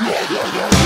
Yeah, yeah, yeah.